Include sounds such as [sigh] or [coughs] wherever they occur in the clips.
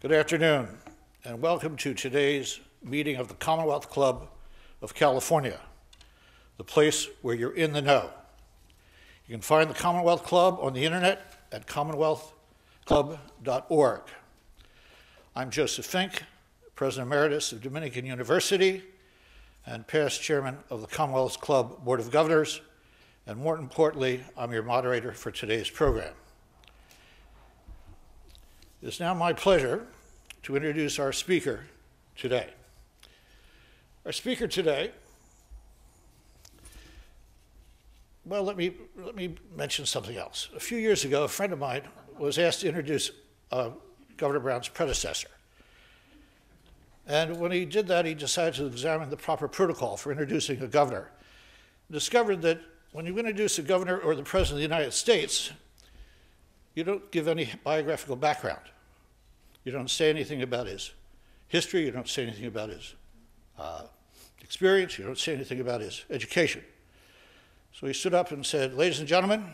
Good afternoon, and welcome to today's meeting of the Commonwealth Club of California, the place where you're in the know. You can find the Commonwealth Club on the internet at commonwealthclub.org. I'm Joseph Fink, President Emeritus of Dominican University and past chairman of the Commonwealth Club Board of Governors, and more importantly, I'm your moderator for today's program. It is now my pleasure to introduce our speaker today. Our speaker today, well, let me, let me mention something else. A few years ago, a friend of mine was asked to introduce uh, Governor Brown's predecessor. And when he did that, he decided to examine the proper protocol for introducing a governor. He discovered that when you introduce a governor or the president of the United States, you don't give any biographical background. You don't say anything about his history, you don't say anything about his uh, experience, you don't say anything about his education. So he stood up and said, Ladies and gentlemen,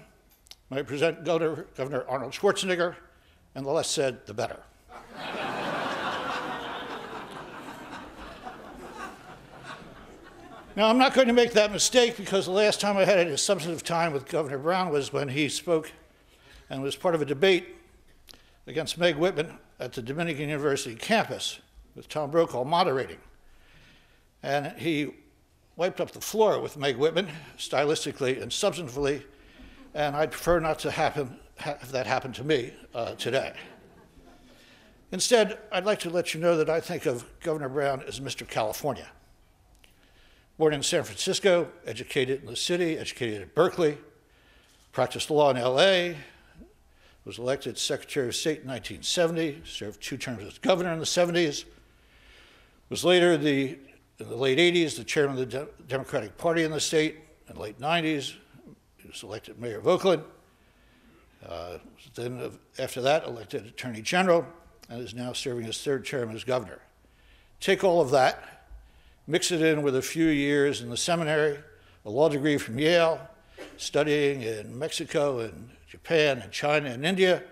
may I present Governor, Governor Arnold Schwarzenegger, and the less said, the better. [laughs] now, I'm not going to make that mistake because the last time I had a substantive time with Governor Brown was when he spoke and was part of a debate against Meg Whitman at the Dominican University campus with Tom Brokaw moderating. And he wiped up the floor with Meg Whitman, stylistically and substantively, and I'd prefer not to happen, have that happen to me uh, today. Instead, I'd like to let you know that I think of Governor Brown as Mr. California. Born in San Francisco, educated in the city, educated at Berkeley, practiced law in LA, was elected Secretary of State in 1970, served two terms as governor in the 70s, was later the, in the late 80s the chairman of the De Democratic Party in the state, in the late 90s he was elected mayor of Oakland, uh, then after that elected attorney general, and is now serving his third term as governor. Take all of that, mix it in with a few years in the seminary, a law degree from Yale, studying in Mexico and Japan and China and India,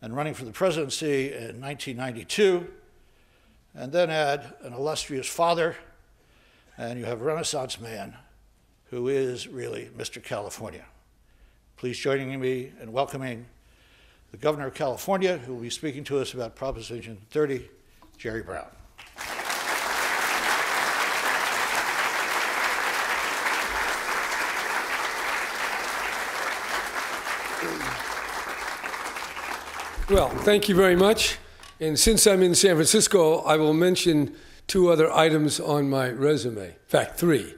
and running for the presidency in 1992. And then add an illustrious father, and you have a Renaissance man who is really Mr. California. Please join me in welcoming the governor of California, who will be speaking to us about Proposition 30, Jerry Brown. Well, thank you very much. And since I'm in San Francisco, I will mention two other items on my resume. In fact, three.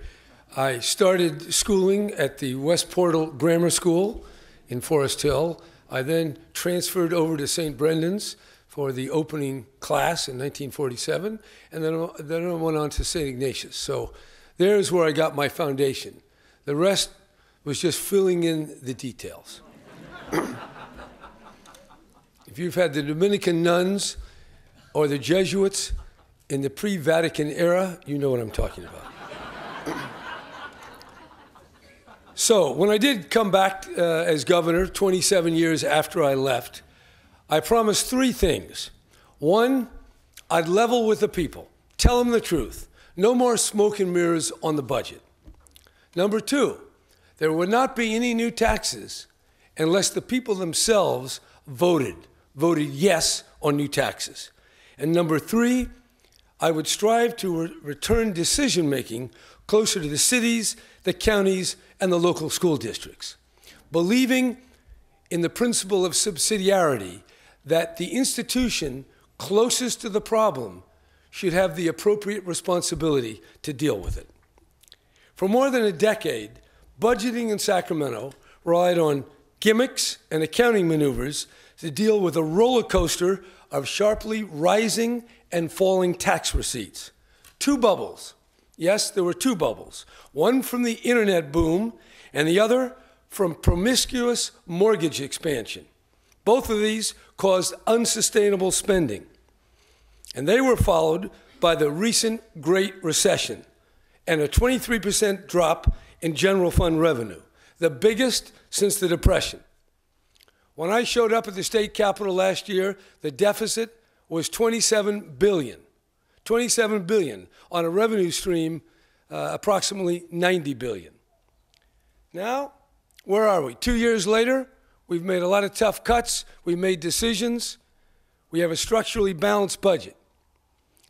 I started schooling at the West Portal Grammar School in Forest Hill. I then transferred over to St. Brendan's for the opening class in 1947, and then, then I went on to St. Ignatius. So there's where I got my foundation. The rest was just filling in the details. [clears throat] If you've had the Dominican nuns or the Jesuits in the pre Vatican era, you know what I'm talking about. [clears throat] so, when I did come back uh, as governor 27 years after I left, I promised three things. One, I'd level with the people, tell them the truth. No more smoke and mirrors on the budget. Number two, there would not be any new taxes unless the people themselves voted voted yes on new taxes. And number three, I would strive to re return decision making closer to the cities, the counties, and the local school districts, believing in the principle of subsidiarity that the institution closest to the problem should have the appropriate responsibility to deal with it. For more than a decade, budgeting in Sacramento relied on gimmicks and accounting maneuvers to deal with a roller coaster of sharply rising and falling tax receipts. Two bubbles. Yes, there were two bubbles. One from the internet boom, and the other from promiscuous mortgage expansion. Both of these caused unsustainable spending. And they were followed by the recent Great Recession and a 23% drop in general fund revenue, the biggest since the Depression. When I showed up at the state capitol last year, the deficit was 27 billion. 27 billion on a revenue stream uh, approximately 90 billion. Now, where are we? 2 years later, we've made a lot of tough cuts, we've made decisions. We have a structurally balanced budget.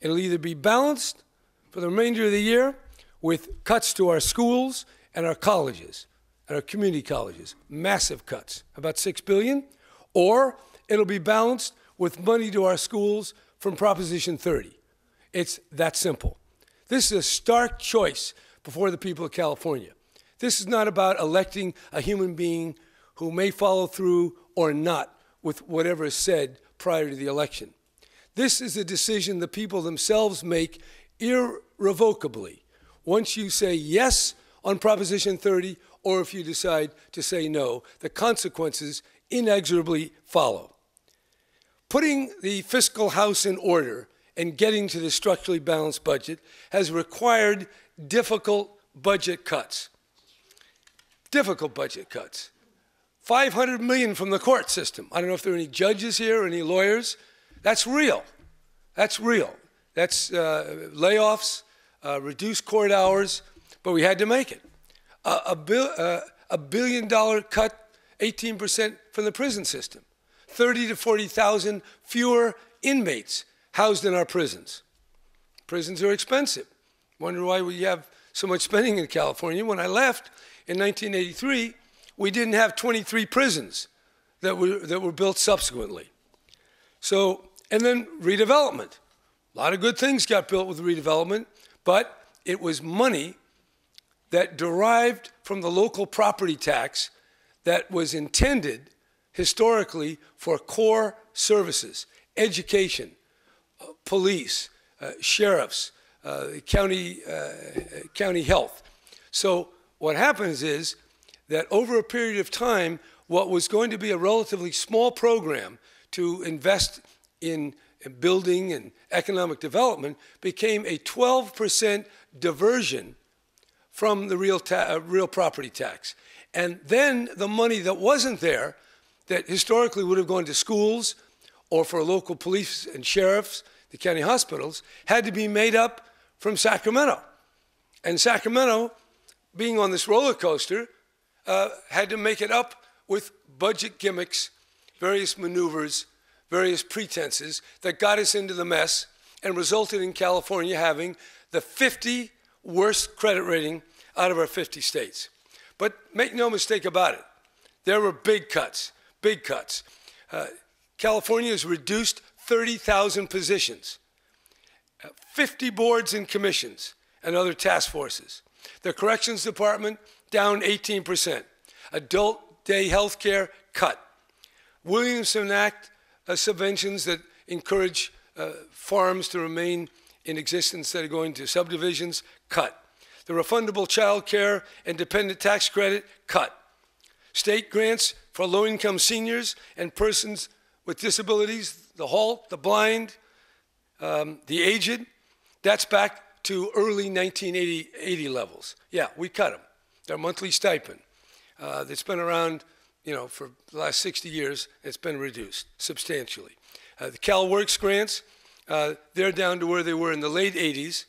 It'll either be balanced for the remainder of the year with cuts to our schools and our colleges and our community colleges, massive cuts, about 6 billion, or it'll be balanced with money to our schools from Proposition 30. It's that simple. This is a stark choice before the people of California. This is not about electing a human being who may follow through or not with whatever is said prior to the election. This is a decision the people themselves make irrevocably once you say yes on Proposition 30 or if you decide to say no. The consequences inexorably follow. Putting the fiscal house in order and getting to the structurally balanced budget has required difficult budget cuts. Difficult budget cuts. 500 million from the court system. I don't know if there are any judges here or any lawyers. That's real. That's real. That's uh, layoffs, uh, reduced court hours, but we had to make it. Uh, a, bil a billion dollar cut, 18% from the prison system. 30 to 40,000 fewer inmates housed in our prisons. Prisons are expensive. Wonder why we have so much spending in California. When I left in 1983, we didn't have 23 prisons that were, that were built subsequently. So, and then redevelopment. A lot of good things got built with redevelopment, but it was money that derived from the local property tax that was intended historically for core services, education, uh, police, uh, sheriffs, uh, county, uh, county health. So what happens is that over a period of time, what was going to be a relatively small program to invest in building and economic development became a 12% diversion from the real, uh, real property tax. And then the money that wasn't there, that historically would have gone to schools or for local police and sheriffs, the county hospitals, had to be made up from Sacramento. And Sacramento, being on this roller coaster, uh, had to make it up with budget gimmicks, various maneuvers, various pretenses that got us into the mess and resulted in California having the 50 worst credit rating out of our 50 states. But make no mistake about it, there were big cuts, big cuts. Uh, California has reduced 30,000 positions, uh, 50 boards and commissions, and other task forces. The Corrections Department down 18%. Adult day health care cut. Williamson Act uh, subventions that encourage uh, farms to remain in existence instead of going to subdivisions cut. The refundable child care and dependent tax credit cut. State grants for low-income seniors and persons with disabilities, the halt, the blind, um, the aged, that's back to early 1980 levels. Yeah, we cut them their monthly stipend uh, that's been around, you know, for the last 60 years. It's been reduced substantially. Uh, the CalWORKS grants, uh, they're down to where they were in the late 80s.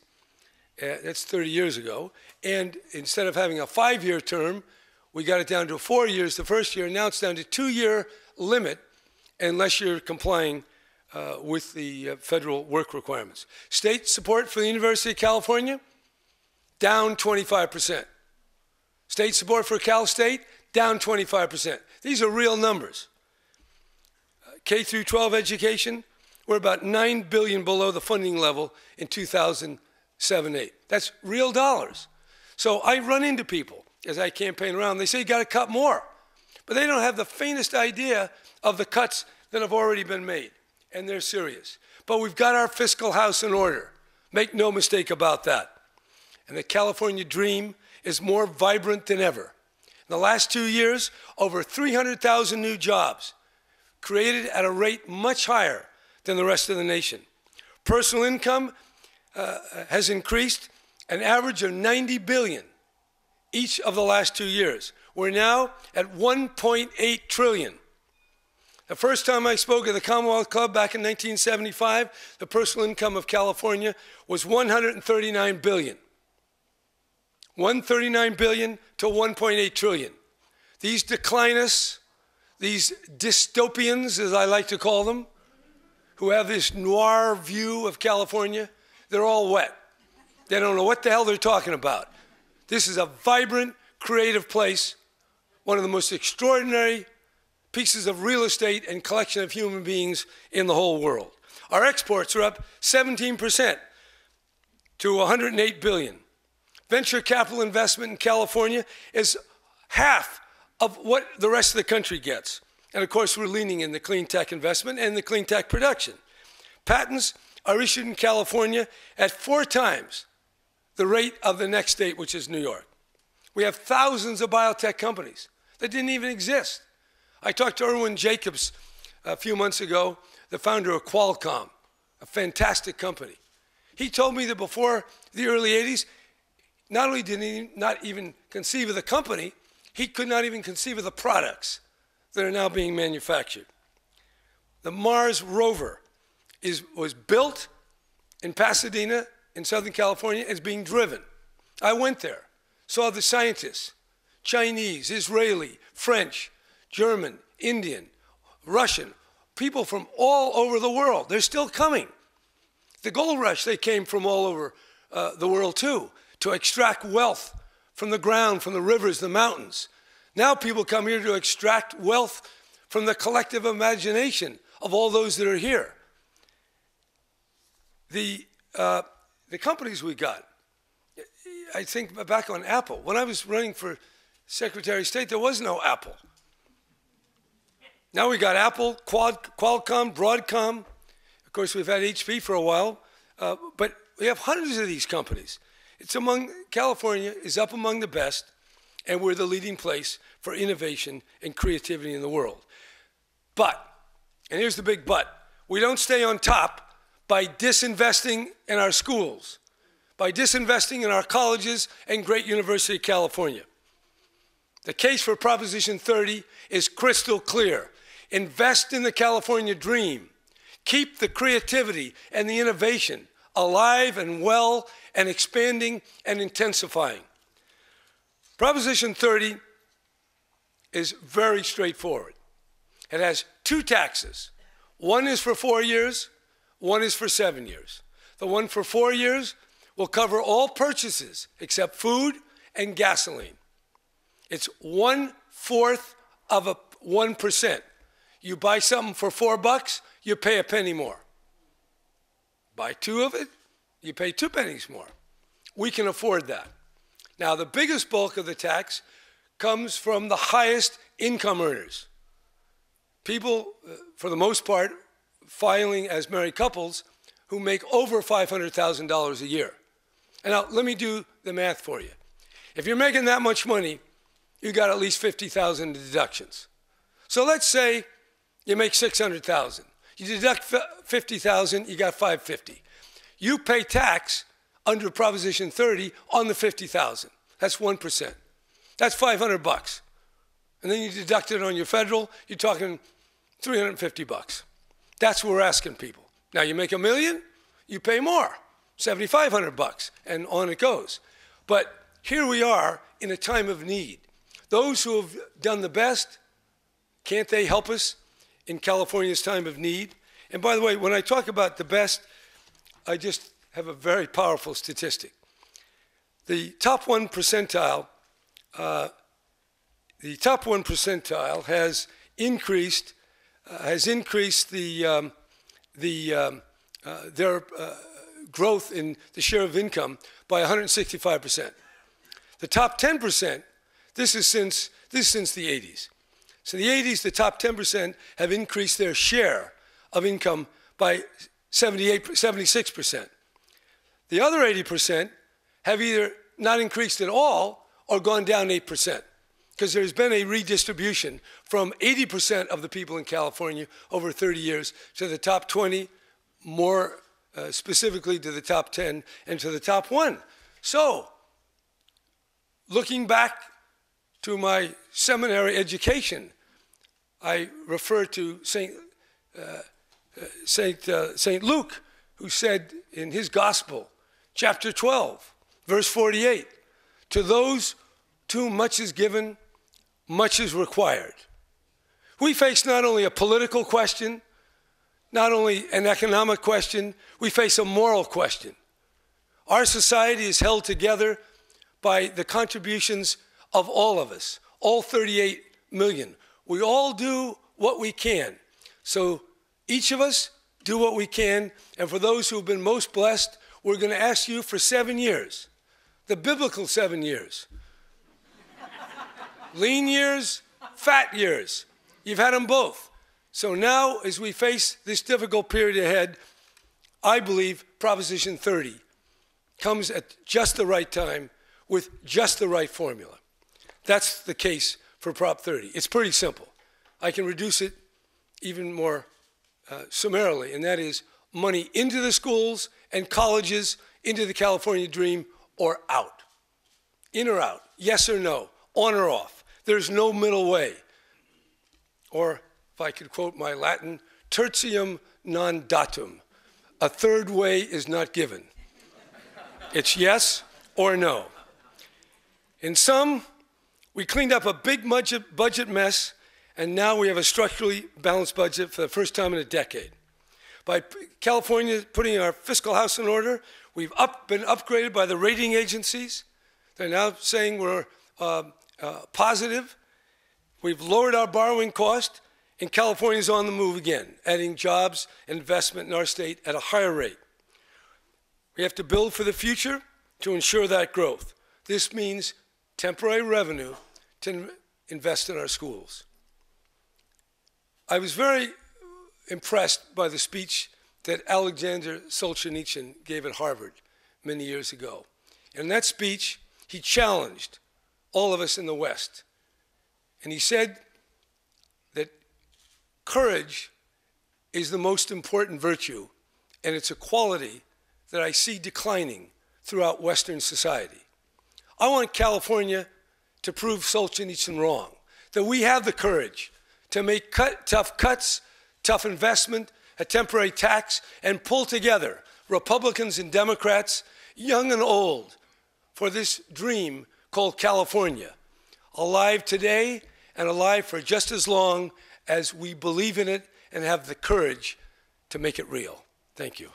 Uh, that's 30 years ago. And instead of having a five-year term, we got it down to four years the first year. And Now it's down to two-year limit unless you're complying uh, with the uh, federal work requirements. State support for the University of California, down 25 percent. State support for Cal State, down 25%. These are real numbers. Uh, K through 12 education, we're about 9 billion below the funding level in 2007-8. That's real dollars. So I run into people as I campaign around, they say you got to cut more. But they don't have the faintest idea of the cuts that have already been made, and they're serious. But we've got our fiscal house in order. Make no mistake about that. And the California dream is more vibrant than ever. In the last two years, over 300,000 new jobs created at a rate much higher than the rest of the nation. Personal income uh, has increased an average of 90 billion each of the last two years. We're now at 1.8 trillion. The first time I spoke at the Commonwealth Club back in 1975, the personal income of California was 139 billion. 139 billion to 1.8 trillion. These declinists, these dystopians, as I like to call them, who have this noir view of California, they're all wet. They don't know what the hell they're talking about. This is a vibrant, creative place, one of the most extraordinary pieces of real estate and collection of human beings in the whole world. Our exports are up 17% to 108 billion. Venture capital investment in California is half of what the rest of the country gets. And of course, we're leaning in the clean tech investment and the clean tech production. Patents are issued in California at four times the rate of the next state, which is New York. We have thousands of biotech companies that didn't even exist. I talked to Irwin Jacobs uh, a few months ago, the founder of Qualcomm, a fantastic company. He told me that before the early 80s, not only did he not even conceive of the company, he could not even conceive of the products that are now being manufactured. The Mars rover is, was built in Pasadena, in Southern California, is being driven. I went there, saw the scientists, Chinese, Israeli, French, German, Indian, Russian, people from all over the world. They're still coming. The gold rush, they came from all over uh, the world too, to extract wealth from the ground, from the rivers, the mountains. Now people come here to extract wealth from the collective imagination of all those that are here. The, uh, the companies we got, I think back on Apple. When I was running for Secretary of State, there was no Apple. Now we got Apple, Quad, Qualcomm, Broadcom. Of course, we've had HP for a while, uh, but we have hundreds of these companies. It's among California is up among the best, and we're the leading place for innovation and creativity in the world. But, and here's the big but, we don't stay on top by disinvesting in our schools, by disinvesting in our colleges and great University of California. The case for Proposition 30 is crystal clear. Invest in the California dream. Keep the creativity and the innovation alive and well and expanding and intensifying. Proposition 30 is very straightforward. It has two taxes. One is for four years, one is for seven years. The one for four years will cover all purchases except food and gasoline. It's one fourth of a 1%. You buy something for four bucks, you pay a penny more. Buy two of it, you pay two pennies more. We can afford that. Now, the biggest bulk of the tax comes from the highest income earners. People, uh, for the most part, filing as married couples who make over $500,000 a year. And now, let me do the math for you. If you're making that much money, you got at least 50,000 deductions. So let's say you make 600,000. You deduct 50,000, you got 550. You pay tax under Proposition 30 on the 50,000. That's 1%. That's 500 bucks. And then you deduct it on your federal, you're talking 350 bucks. That's what we're asking people. Now you make a million, you pay more, 7,500 bucks, and on it goes. But here we are in a time of need. Those who have done the best, can't they help us in California's time of need. And by the way, when I talk about the best, I just have a very powerful statistic. The top one percentile, uh, the top one percentile has increased, has increased the, um, the, um, uh, their uh, growth in the share of income by 165%. The top 10%, this is since, this is since the 80s. So in the 80s, the top 10% have increased their share of income by 78, 76%. The other 80% have either not increased at all or gone down 8% because there's been a redistribution from 80% of the people in California over 30 years to the top 20, more uh, specifically to the top 10 and to the top one. So, looking back to my seminary education, I refer to St. Uh, uh, Saint, uh, Saint Luke, who said in his gospel, chapter 12, verse 48, to those to whom much is given, much is required. We face not only a political question, not only an economic question, we face a moral question. Our society is held together by the contributions of all of us, all 38 million. We all do what we can. So each of us do what we can. And for those who have been most blessed, we're going to ask you for seven years, the biblical seven years. Lean years, fat years. You've had them both. So now, as we face this difficult period ahead, I believe Proposition 30 comes at just the right time with just the right formula. That's the case for Prop 30. It's pretty simple. I can reduce it even more uh, summarily, and that is money into the schools and colleges, into the California dream, or out. In or out, yes or no, on or off. There's no middle way. Or, if I could quote my Latin, tertium non datur. A third way is not given. It's yes or no. In sum, we cleaned up a big budget, mess, and now we have a structurally balanced budget for the first time in a decade. By California putting our fiscal house in order, we've up, been upgraded by the rating agencies. They're now saying we're uh, uh, positive. We've lowered our borrowing cost, and California's on the move again, adding jobs and investment in our state at a higher rate. We have to build for the future to ensure that growth. This means temporary revenue to invest in our schools. I was very impressed by the speech that Alexander Solzhenitsyn gave at Harvard many years ago. In that speech, he challenged all of us in the West. And he said that courage is the most important virtue, and it's a quality that I see declining throughout Western society. I want California to prove Solzhenitsyn wrong, that we have the courage to make cut, tough cuts, tough investment, a temporary tax, and pull together Republicans and Democrats, young and old, for this dream called California, alive today and alive for just as long as we believe in it and have the courage to make it real. Thank you.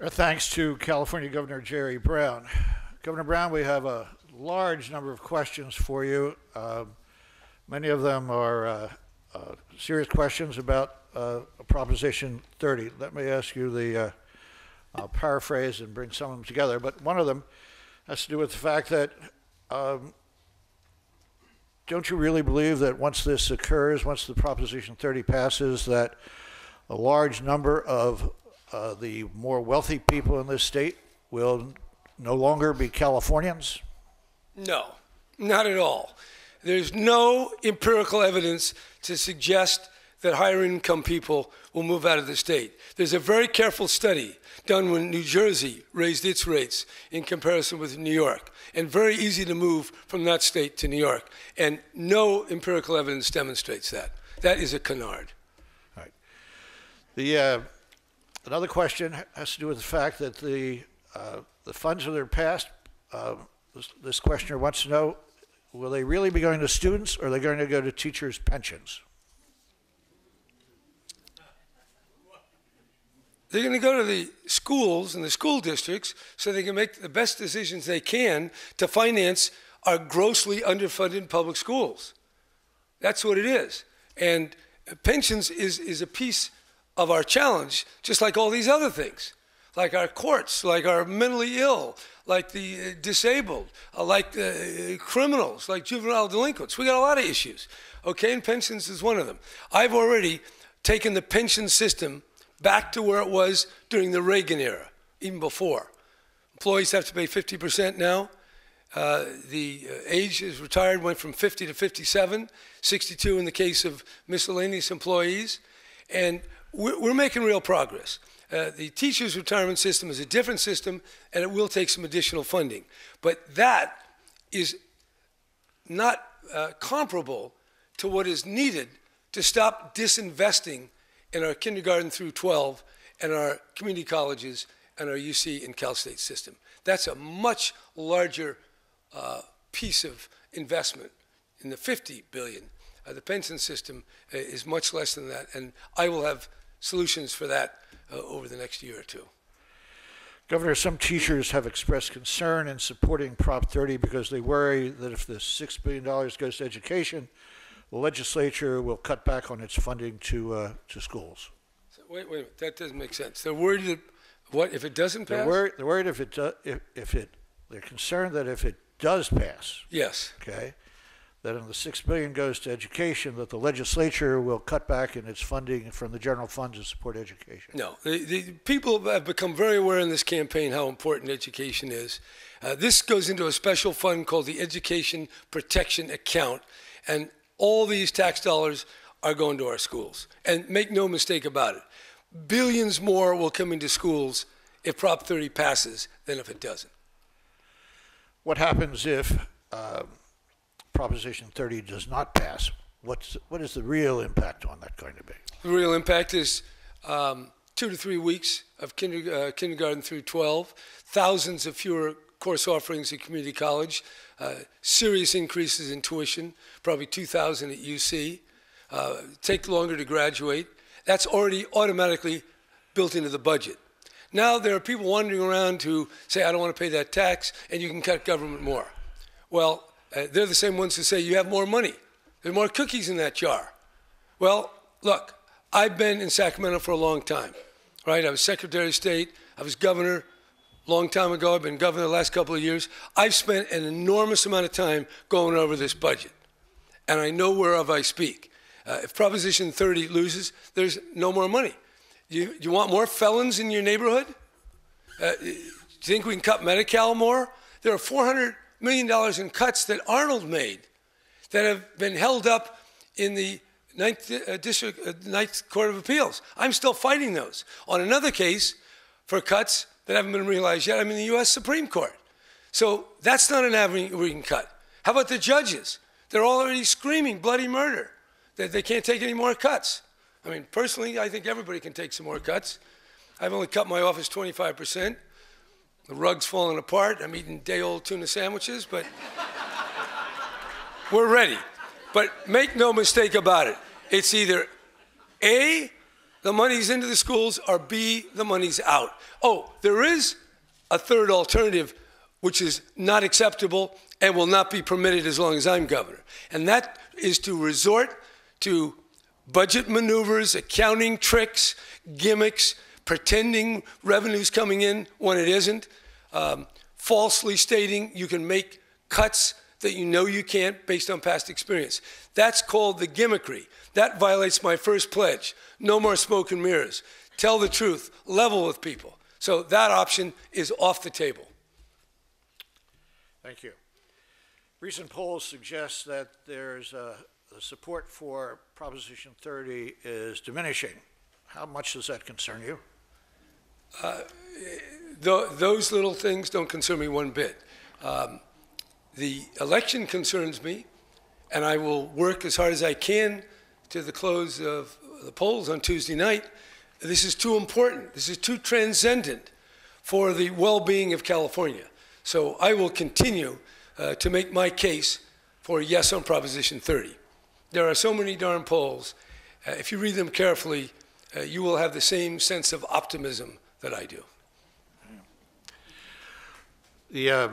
Our thanks to California Governor Jerry Brown. Governor Brown, we have a large number of questions for you. Um, many of them are uh, uh, serious questions about uh, Proposition 30. Let me ask you the uh, paraphrase and bring some of them together, but one of them has to do with the fact that um, don't you really believe that once this occurs, once the Proposition 30 passes, that a large number of uh, the more wealthy people in this state will no longer be Californians? No, not at all. There's no empirical evidence to suggest that higher income people will move out of the state. There's a very careful study done when New Jersey raised its rates in comparison with New York, and very easy to move from that state to New York. And no empirical evidence demonstrates that. That is a canard. All right. The uh, Another question has to do with the fact that the, uh, the funds that are passed, uh, this, this questioner wants to know, will they really be going to students or are they going to go to teachers' pensions? They're going to go to the schools and the school districts so they can make the best decisions they can to finance our grossly underfunded public schools. That's what it is. And pensions is, is a piece of our challenge, just like all these other things, like our courts, like our mentally ill, like the uh, disabled, uh, like the uh, criminals, like juvenile delinquents. We got a lot of issues. Okay, and pensions is one of them. I've already taken the pension system back to where it was during the Reagan era, even before. Employees have to pay 50% now. Uh, the age is retired went from 50 to 57, 62 in the case of miscellaneous employees, and we're, we're making real progress. Uh, the teachers' retirement system is a different system, and it will take some additional funding. But that is not uh, comparable to what is needed to stop disinvesting in our kindergarten through 12 and our community colleges and our UC and Cal State system. That's a much larger uh, piece of investment in the 50 billion. Uh, the pension system uh, is much less than that, and I will have solutions for that uh, over the next year or two. Governor, some teachers have expressed concern in supporting Prop 30 because they worry that if the $6 billion goes to education, the legislature will cut back on its funding to, uh, to schools. So wait, wait a minute. That doesn't make sense. They're worried that, what, if it doesn't pass? They're worried, they're worried if it, do, if, if it, they're concerned that if it does pass, Yes. okay, that in the six billion goes to education, that the legislature will cut back in its funding from the general fund to support education. No, the, the people have become very aware in this campaign how important education is. Uh, this goes into a special fund called the Education Protection Account, and all these tax dollars are going to our schools. And make no mistake about it, billions more will come into schools if Prop 30 passes than if it doesn't. What happens if um, Proposition 30 does not pass? What's, what is the real impact on that going to be? The real impact is um, two to three weeks of kinder, uh, kindergarten through 12, thousands of fewer course offerings at community college, uh, serious increases in tuition, probably 2,000 at UC, uh, take longer to graduate. That's already automatically built into the budget. Now there are people wandering around who say, I don't want to pay that tax, and you can cut government more. Well, uh, they're the same ones who say you have more money. There's more cookies in that jar. Well, look, I've been in Sacramento for a long time, right? I was Secretary of State, I was governor a long time ago, I've been governor the last couple of years. I've spent an enormous amount of time going over this budget, and I know whereof I speak. Uh, if Proposition 30 loses, there's no more money. You, you want more felons in your neighborhood? Uh, do you think we can cut Medi-Cal more? There are $400 million dollars in cuts that Arnold made that have been held up in the Ninth uh, District, uh, Ninth Court of Appeals. I'm still fighting those. On another case for cuts that haven't been realized yet, I'm in the U.S. Supreme Court. So that's not an avenue we can cut. How about the judges? They're already screaming bloody murder that they can't take any more cuts. I mean, personally, I think everybody can take some more cuts. I've only cut my office 25%. The rug's falling apart. I'm eating day old tuna sandwiches, but we're ready. But make no mistake about it. It's either A, the money's into the schools, or B, the money's out. Oh, there is a third alternative, which is not acceptable and will not be permitted as long as I'm governor. And that is to resort to budget maneuvers, accounting tricks, gimmicks, pretending revenue's coming in when it isn't, um, falsely stating you can make cuts that you know you can't based on past experience. That's called the gimmickry. That violates my first pledge. No more smoke and mirrors. Tell the truth, level with people. So that option is off the table. Thank you. Recent polls suggest that there's uh, the support for Proposition 30 is diminishing. How much does that concern you? Tho- those little things don't concern me one bit. Um, the election concerns me, and I will work as hard as I can to the close of the polls on Tuesday night. This is too important. This is too transcendent for the well being of California. So I will continue uh, to make my case for yes on Proposition 30. There are so many darn polls. Uh, if you read them carefully, uh, you will have the same sense of optimism that I do. The, uh,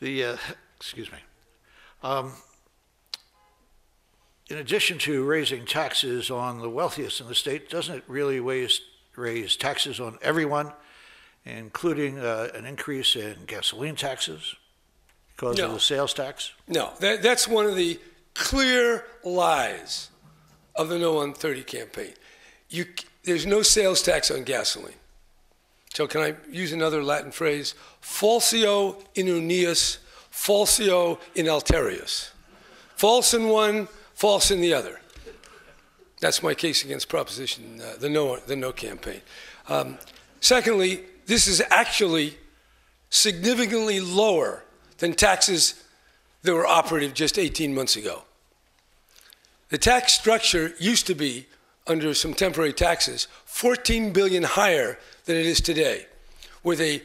the, uh, excuse me. Um, in addition to raising taxes on the wealthiest in the state, doesn't it really raise, raise taxes on everyone, including uh, an increase in gasoline taxes because of the sales tax? No, that, that's one of the clear lies of the No on 30 campaign. You, there's no sales tax on gasoline. So, can I use another Latin phrase? Falsio in unius, falsio in alterius. False in one, false in the other. That's my case against Proposition, uh, the, no, the No campaign. Um, secondly, this is actually significantly lower than taxes that were operative just 18 months ago. The tax structure used to be, under some temporary taxes, 14 billion higher than it is today, with a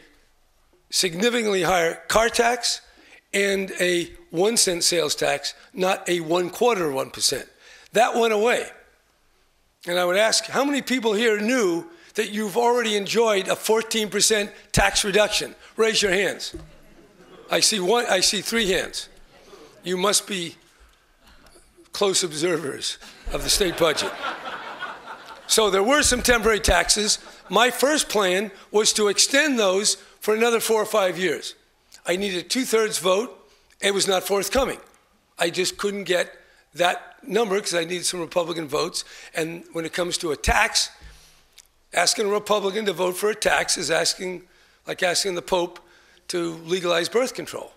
significantly higher car tax and a one cent sales tax, not a one quarter one percent. That went away. And I would ask how many people here knew that you've already enjoyed a 14% tax reduction? Raise your hands. I see one, I see three hands. You must be close observers of the state budget. So there were some temporary taxes. My first plan was to extend those for another four or five years. I needed two thirds vote. It was not forthcoming. I just couldn't get that number because I needed some Republican votes. And when it comes to a tax, asking a Republican to vote for a tax is asking, like asking the Pope to legalize birth control.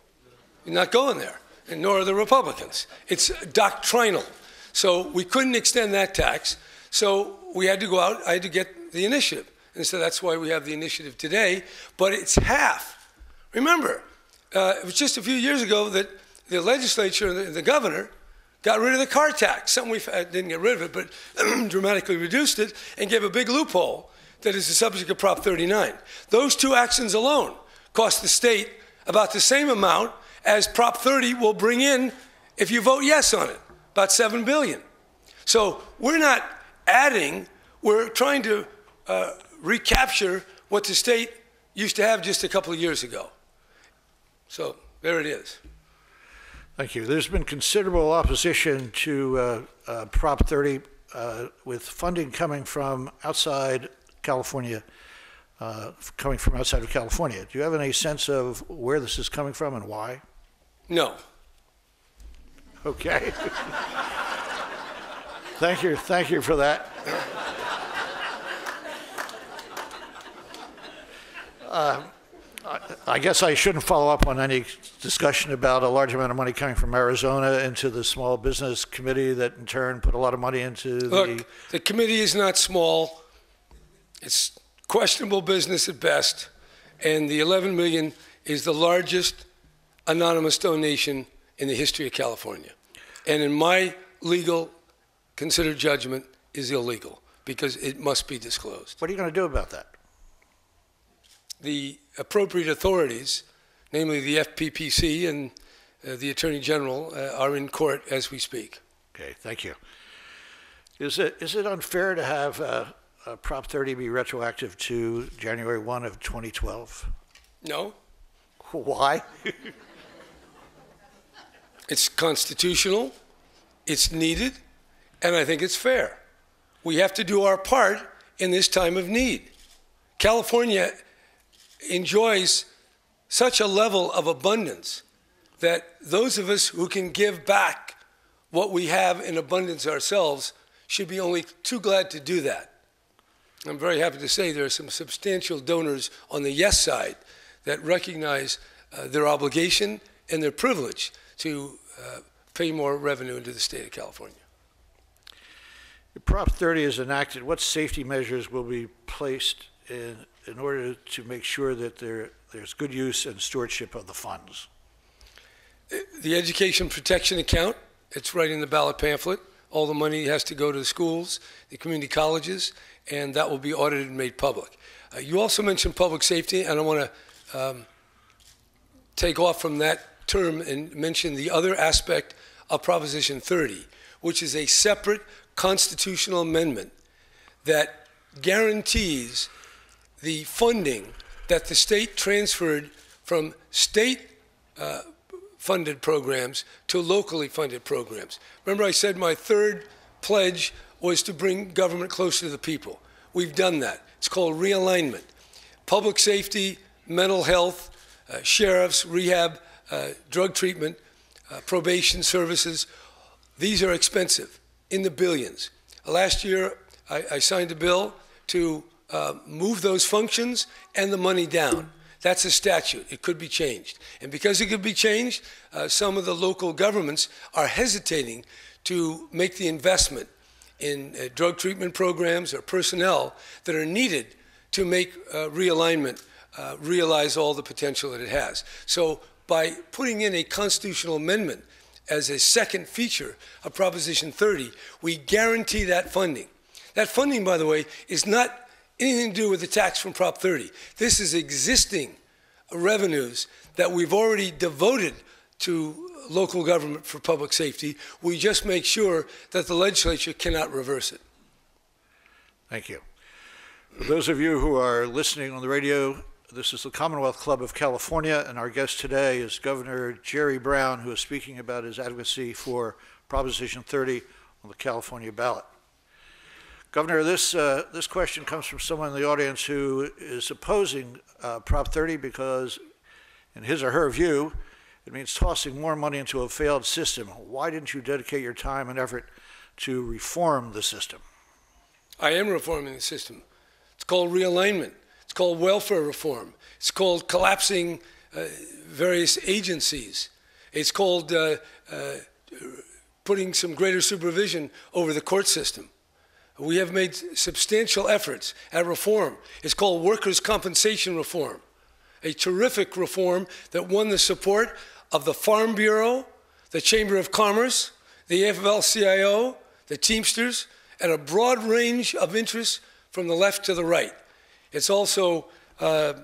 You're not going there, and nor are the Republicans. It's doctrinal. So we couldn't extend that tax. So we had to go out, I had to get the initiative. And so that's why we have the initiative today. But it's half. Remember, uh, it was just a few years ago that the legislature and the, the governor got rid of the car tax. Something we uh, didn't get rid of it, but [clears throat] dramatically reduced it and gave a big loophole that is the subject of Prop 39. Those two actions alone cost the state about the same amount as Prop 30 will bring in if you vote yes on it, about 7 billion. So we're not adding, we're trying to uh, recapture what the state used to have just a couple of years ago. So there it is. Thank you. There's been considerable opposition to uh, uh, Prop 30 uh, with funding coming from outside California, uh, coming from outside of California. Do you have any sense of where this is coming from and why? No. Okay. [laughs] thank you. Thank you for that. Uh, I guess I shouldn't follow up on any discussion about a large amount of money coming from Arizona into the small business committee that in turn put a lot of money into the. Look, the committee is not small. It's questionable business at best, and the 11 million is the largest anonymous donation in the history of California. And in my legal considered judgment is illegal because it must be disclosed. What are you going to do about that? The appropriate authorities, namely the FPPC and uh, the Attorney General, uh, are in court as we speak. Okay, thank you. Is it, is it unfair to have uh, uh, Prop 30 be retroactive to January 1 of 2012? No, Why? it's constitutional, it's needed, and I think it's fair. We have to do our part in this time of need. California enjoys such a level of abundance that those of us who can give back what we have in abundance ourselves should be only too glad to do that. I'm very happy to say there are some substantial donors on the yes side that recognize uh, their obligation and their privilege to uh, pay more revenue into the state of California. If Prop 30 is enacted, what safety measures will be placed in, in order to make sure that there, there's good use and stewardship of the funds? The education protection account, it's right in the ballot pamphlet. All the money has to go to the schools, the community colleges, and that will be audited and made public. Uh, you also mentioned public safety, and I want to um, take off from that term and mention the other aspect of Proposition 30, which is a separate constitutional amendment that guarantees the funding that the state transferred from state uh, funded programs to locally funded programs. Remember, I said my third pledge was to bring government closer to the people. We've done that. It's called realignment. Public safety, mental health, uh, sheriffs, rehab, uh, drug treatment, uh, probation services, these are expensive, in the billions. Last year, I, I signed a bill to uh, move those functions and the money down. That's a statute. It could be changed. And because it could be changed, uh, some of the local governments are hesitating to make the investment in uh, drug treatment programs or personnel that are needed to make uh, realignment uh, realize all the potential that it has. So by putting in a constitutional amendment as a second feature of Proposition 30, we guarantee that funding. That funding, by the way, is not anything to do with the tax from Prop 30. This is existing revenues that we've already devoted to local government for public safety. We just make sure that the legislature cannot reverse it. Thank you. For those of you who are listening on the radio, this is the Commonwealth Club of California, and our guest today is Governor Jerry Brown, who is speaking about his advocacy for Proposition 30 on the California ballot. Governor, this, uh, this question comes from someone in the audience who is opposing uh, Prop 30 because, in his or her view, it means tossing more money into a failed system. Why didn't you dedicate your time and effort to reform the system? I am reforming the system. It's called realignment. Called welfare reform. It's called collapsing uh, various agencies. It's called uh, uh, putting some greater supervision over the court system. We have made substantial efforts at reform. It's called workers' compensation reform, a terrific reform that won the support of the Farm Bureau, the Chamber of Commerce, the AFL-CIO, the Teamsters, and a broad range of interests from the left to the right. It's also uh,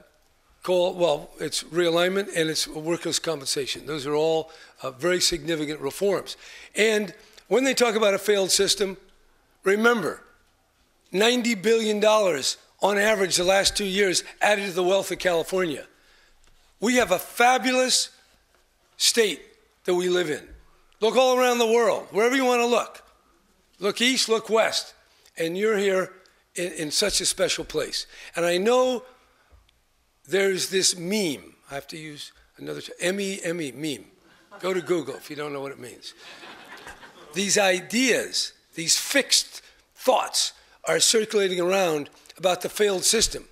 called, well, it's realignment and it's workers' compensation. Those are all uh, very significant reforms. And when they talk about a failed system, remember, $90 billion on average the last two years added to the wealth of California. We have a fabulous state that we live in. Look all around the world, wherever you want to look. Look east, look west. And you're here in, in such a special place. And I know there's this meme. I have to use another term. M E M E meme. Go to Google if you don't know what it means. these ideas, these fixed thoughts are circulating around about the failed system.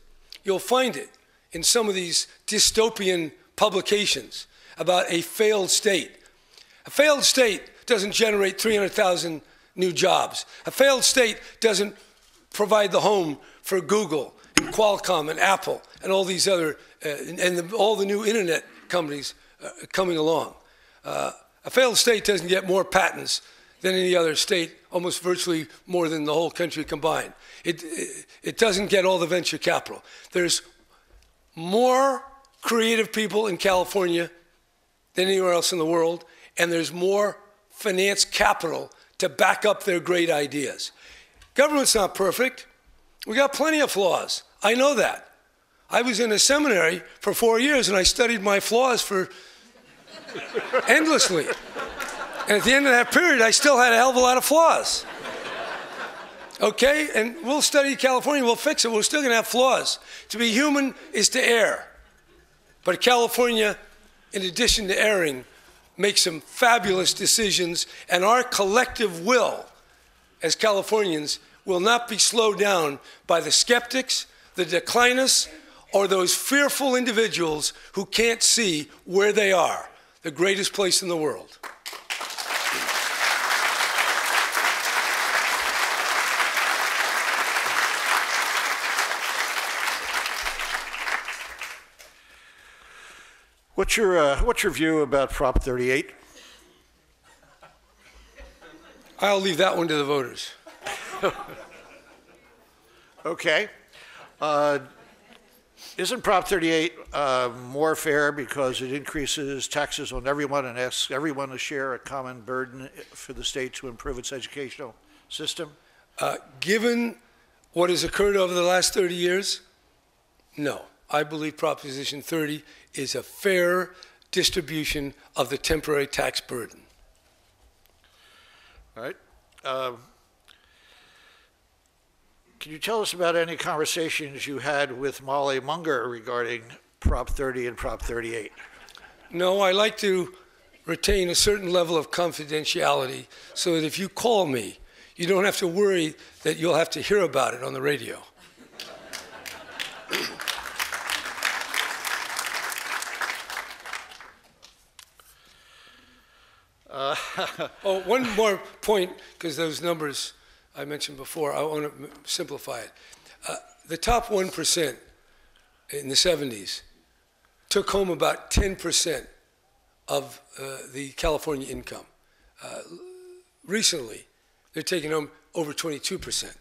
You'll find it in some of these dystopian publications about a failed state. A failed state doesn't generate 300,000 new jobs. A failed state doesn't provide the home for Google and Qualcomm and Apple and all these other, uh, and, the, all the new internet companies uh, coming along. Uh, a failed state doesn't get more patents than any other state, almost virtually more than the whole country combined. It, it, it doesn't get all the venture capital. There's more creative people in California than anywhere else in the world, and there's more finance capital to back up their great ideas. Government's not perfect. We got plenty of flaws. I know that. I was in a seminary for four years and I studied my flaws for endlessly. And at the end of that period, I still had a hell of a lot of flaws. Okay? And we'll study California, we'll fix it. We're still going to have flaws. To be human is to err. But California, in addition to erring, makes some fabulous decisions, and our collective will as Californians will not be slowed down by the skeptics, the declinists, or those fearful individuals who can't see where they are, the greatest place in the world. What's your, uh, what's your view about Prop 38? I'll leave that one to the voters. [laughs] okay. Uh, isn't Prop 38 uh, more fair because it increases taxes on everyone and asks everyone to share a common burden for the state to improve its educational system? Uh, given what has occurred over the last 30 years, no. I believe Proposition 30 is a fair distribution of the temporary tax burden. All right. Um, can you tell us about any conversations you had with Molly Munger regarding Prop 30 and Prop 38? No, I like to retain a certain level of confidentiality so that if you call me, you don't have to worry that you'll have to hear about it on the radio. [laughs] Oh, one more point, because those numbers I mentioned before, I want to simplify it. Uh, The top 1% in the 70s took home about 10% of uh, the California income. Uh, Recently, they're taking home over 22%.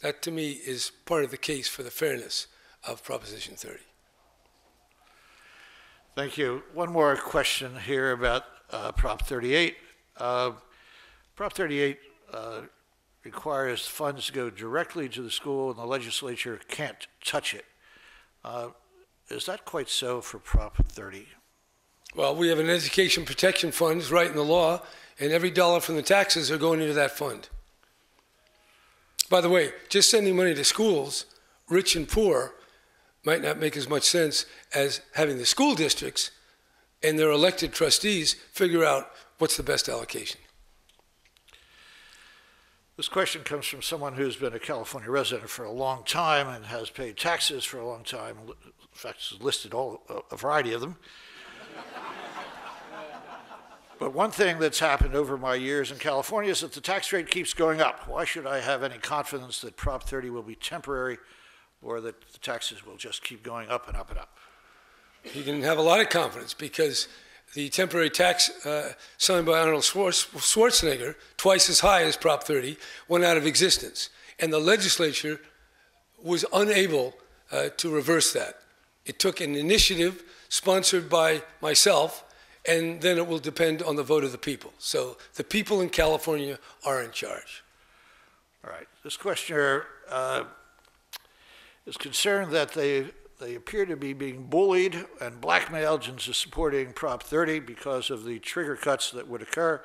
That, to me, is part of the case for the fairness of Proposition 30. Thank you. One more question here about uh, Prop 38. Uh, Prop 38 uh, requires funds to go directly to the school, and the legislature can't touch it. Uh, Is that quite so for Prop 30? Well, we have an education protection fund, right in the law, and every dollar from the taxes are going into that fund. By the way, just sending money to schools, rich and poor, might not make as much sense as having the school districts and their elected trustees figure out what's the best allocation. This question comes from someone who's been a California resident for a long time and has paid taxes for a long time. In fact, has listed all a variety of them. but one thing that's happened over my years in California is that the tax rate keeps going up. Why should I have any confidence that Prop 30 will be temporary or that the taxes will just keep going up and up and up? You can have a lot of confidence because the temporary tax uh, signed by Arnold Schwarzenegger, twice as high as Prop 30, went out of existence. And the legislature was unable uh, to reverse that. It took an initiative sponsored by myself, and then it will depend on the vote of the people. So the people in California are in charge. All right. This questioner uh, is concerned that they, they appear to be being bullied and blackmailed into supporting Prop 30 because of the trigger cuts that would occur,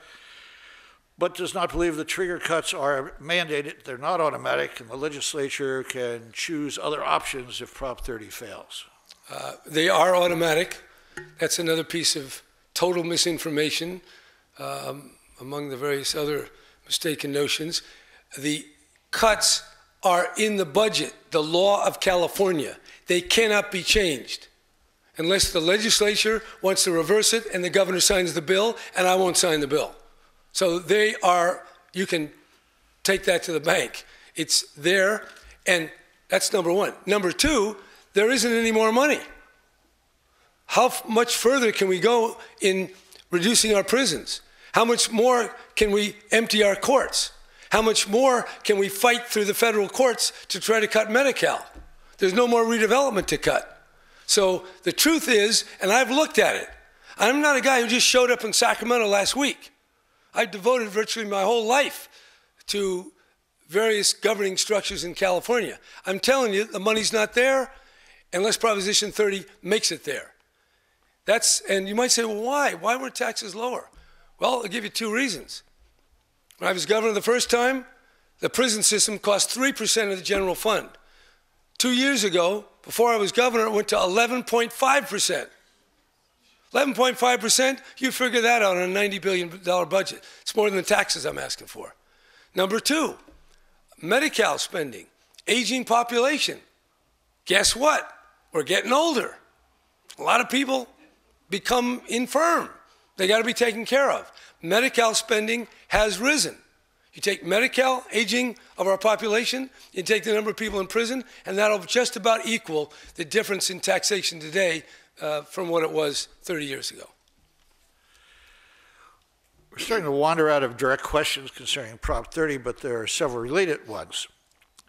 but does not believe the trigger cuts are mandated. They're not automatic, and the legislature can choose other options if Prop 30 fails. Uh, They are automatic. That's another piece of total misinformation um, among the various other mistaken notions. The cuts are in the budget, the law of California. They cannot be changed unless the legislature wants to reverse it and the governor signs the bill, and I won't sign the bill. So they are, you can take that to the bank. It's there, and that's number one. Number two, there isn't any more money. How f- much further can we go in reducing our prisons? How much more can we empty our courts? How much more can we fight through the federal courts to try to cut Medi-Cal? There's no more redevelopment to cut. So the truth is, and I've looked at it, I'm not a guy who just showed up in Sacramento last week. I devoted virtually my whole life to various governing structures in California. I'm telling you, the money's not there unless Proposition 30 makes it there. That's, and you might say, well, why? Why were taxes lower? Well, I'll give you two reasons. When I was governor the first time, the prison system cost 3% of the general fund. Two years ago, before I was governor, it went to 11.5%. 11.5%, you figure that out on a $90 billion budget. It's more than the taxes I'm asking for. Number two, Medi-Cal spending, aging population. Guess what? We're getting older. A lot of people become infirm. They got to be taken care of. Medi-Cal spending has risen. You take Medi-Cal, aging of our population, you take the number of people in prison, and that'll just about equal the difference in taxation today uh, from what it was 30 years ago. We're starting to wander out of direct questions concerning Prop 30, but there are several related ones.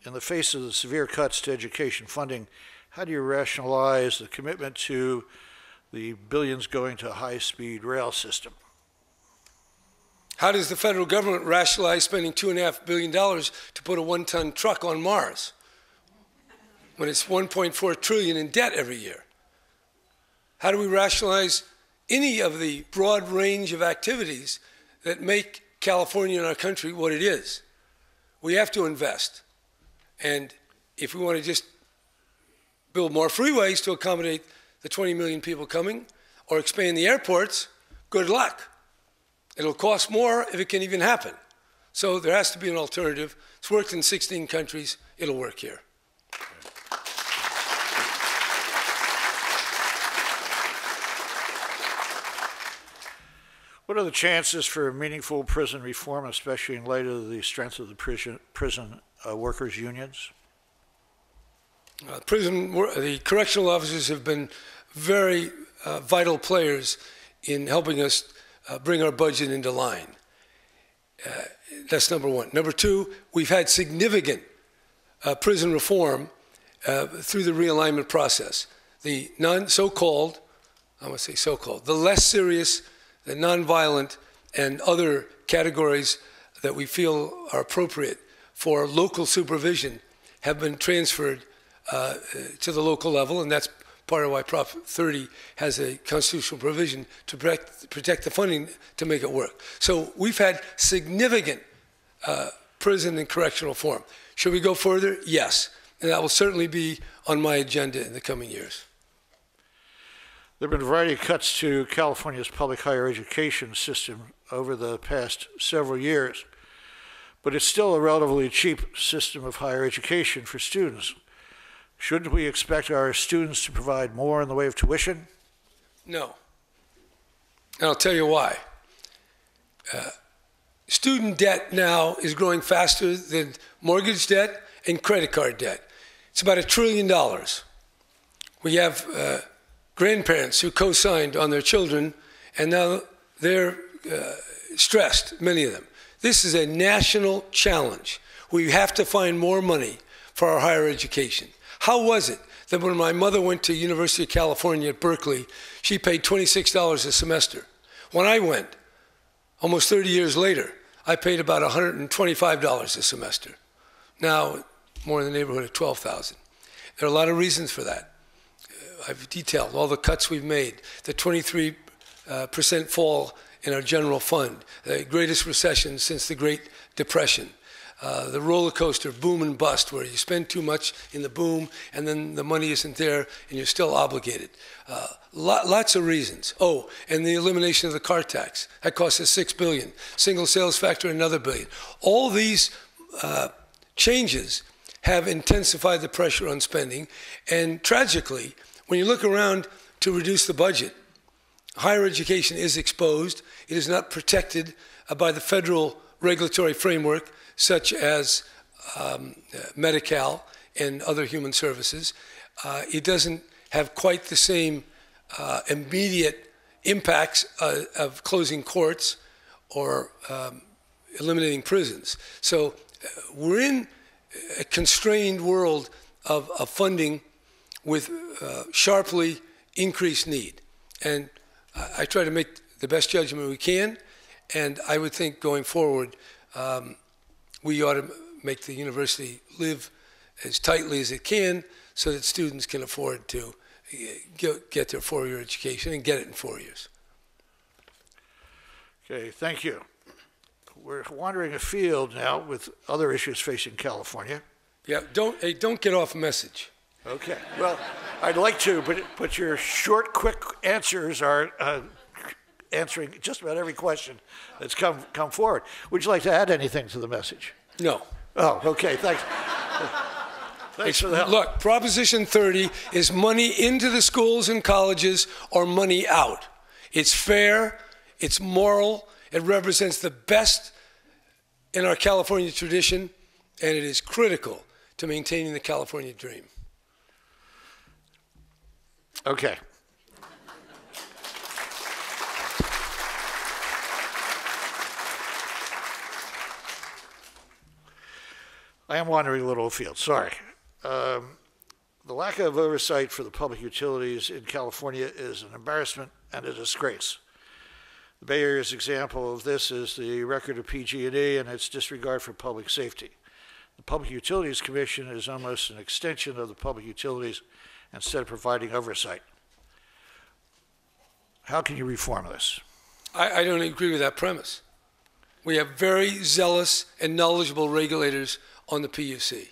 In the face of the severe cuts to education funding, how do you rationalize the commitment to the billions going to a high-speed rail system? How does the federal government rationalize spending $2.5 billion to put a one ton truck on Mars when it's 1.4 trillion in debt every year? How do we rationalize any of the broad range of activities that make California and our country what it is? We have to invest. And if we want to just build more freeways to accommodate the 20 million people coming or expand the airports, good luck. It'll cost more if it can even happen. So there has to be an alternative. It's worked in 16 countries. It'll work here. What are the chances for meaningful prison reform, especially in light of the strength of the prison, prison uh, workers' unions? Uh, prison, the correctional officers have been very uh, vital players in helping us uh, bring our budget into line. Uh, that's number one. Number two, we've had significant uh, prison reform uh, through the realignment process. The non so-called, I'm going to say so-called, the less serious, the nonviolent, and other categories that we feel are appropriate for local supervision have been transferred uh, to the local level, and that's part of why Prop 30 has a constitutional provision to protect, protect the funding to make it work. So we've had significant uh, prison and correctional reform. Should we go further? Yes. And that will certainly be on my agenda in the coming years. There have been a variety of cuts to California's public higher education system over the past several years, but it's still a relatively cheap system of higher education for students. Shouldn't we expect our students to provide more in the way of tuition? No. And I'll tell you why. Uh, student debt now is growing faster than mortgage debt and credit card debt. It's about a trillion dollars. We have uh, grandparents who co signed on their children, and now they're uh, stressed, many of them. This is a national challenge. We have to find more money for our higher education. How was it that when my mother went to University of California at Berkeley, she paid $26 a semester? When I went, almost 30 years later, I paid about $125 a semester. Now, more in the neighborhood of 12,000. There are a lot of reasons for that. Uh, I've detailed all the cuts we've made, the 23 uh, percent fall in our general fund, the greatest recession since the Great Depression. Uh, the roller coaster boom and bust, where you spend too much in the boom and then the money isn't there and you're still obligated. Uh, lot, lots of reasons. Oh, and the elimination of the car tax that cost us six billion. Single sales factor another billion. All these uh, changes have intensified the pressure on spending, and tragically, when you look around to reduce the budget, higher education is exposed. It is not protected uh, by the federal regulatory framework such as um, Medi-Cal and other human services. Uh, it doesn't have quite the same uh, immediate impacts uh, of closing courts or um, eliminating prisons. So uh, we're in a constrained world of, of funding with uh, sharply increased need. And I, I try to make the best judgment we can. And I would think going forward, um, we ought to make the university live as tightly as it can so that students can afford to get their four-year education and get it in four years. Okay, thank you. We're wandering afield now with other issues facing California. Yeah, don't hey, don't get off message. Okay, well, I'd like to, but but your short, quick answers are uh, answering just about every question that's come come forward. Would you like to add anything to the message? No. Oh, okay, thanks. Thanks for the help. Look, Proposition 30 is money into the schools and colleges or money out. It's fair, it's moral, it represents the best in our California tradition, and it is critical to maintaining the California dream. Okay. I am wandering a little afield, sorry. Um, the lack of oversight for the public utilities in California is an embarrassment and a disgrace. The Bay Area's example of this is the record of PG&E and its disregard for public safety. The Public Utilities Commission is almost an extension of the public utilities instead of providing oversight. How can you reform this? I, I don't agree with that premise. We have very zealous and knowledgeable regulators on the PUC.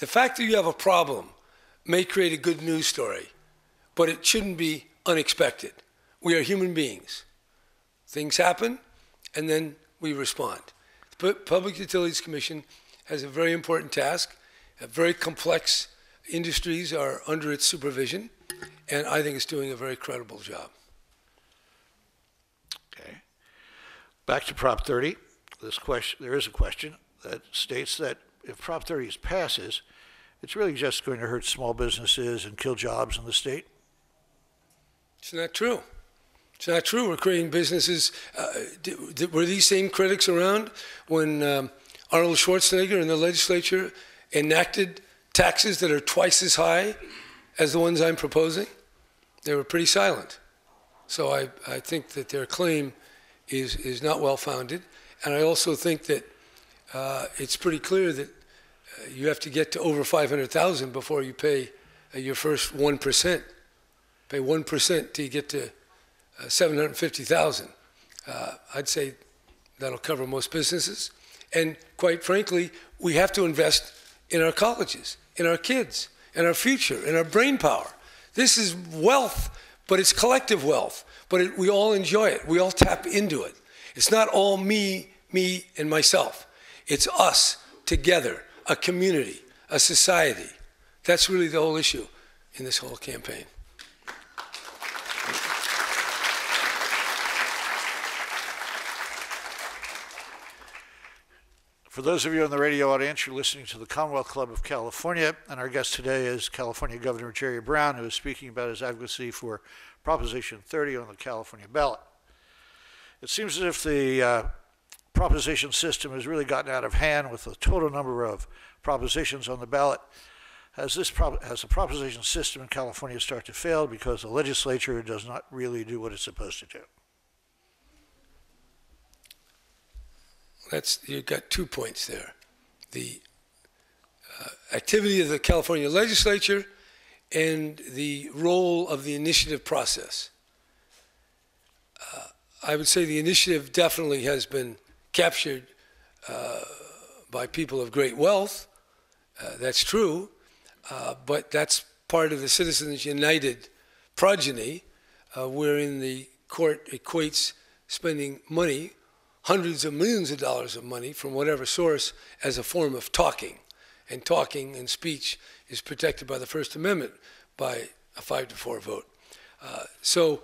The fact that you have a problem may create a good news story, but it shouldn't be unexpected. We are human beings. Things happen, and then we respond. The Public Utilities Commission has a very important task. Very complex industries are under its supervision, and I think it's doing a very credible job. Okay. Back to Prop 30. This question, there is a question that states that if Prop 30 passes, it's really just going to hurt small businesses and kill jobs in the state. It's not true. It's not true. We're creating businesses. Uh, were these same critics around when um, Arnold Schwarzenegger and the legislature enacted taxes that are twice as high as the ones I'm proposing? They were pretty silent. So I, I think that their claim is, is not well founded. And I also think that uh, it's pretty clear that uh, you have to get to over 500,000 before you pay uh, your first 1%. Pay 1% till you get to uh, 750,000. Uh, I'd say that'll cover most businesses. And quite frankly, we have to invest in our colleges, in our kids, in our future, in our brain power. This is wealth, but it's collective wealth. But it, we all enjoy it. We all tap into it. It's not all me, me, and myself. It's us together, a community, a society. That's really the whole issue in this whole campaign. For those of you in the radio audience, you're listening to the Commonwealth Club of California, and our guest today is California Governor Jerry Brown, who is speaking about his advocacy for Proposition 30 on the California ballot. It seems as if the uh, proposition system has really gotten out of hand with the total number of propositions on the ballot. Has this has the proposition system in California started to fail because the legislature does not really do what it's supposed to do? that's you've got two points there. The uh, activity of the California legislature and the role of the initiative process. Uh, I would say the initiative definitely has been captured uh, by people of great wealth. Uh, that's true, uh, but that's part of the Citizens United progeny, uh, wherein the court equates spending money hundreds of millions of dollars of money from whatever source as a form of talking. And talking and speech is protected by the First Amendment by a five to four vote. Uh, so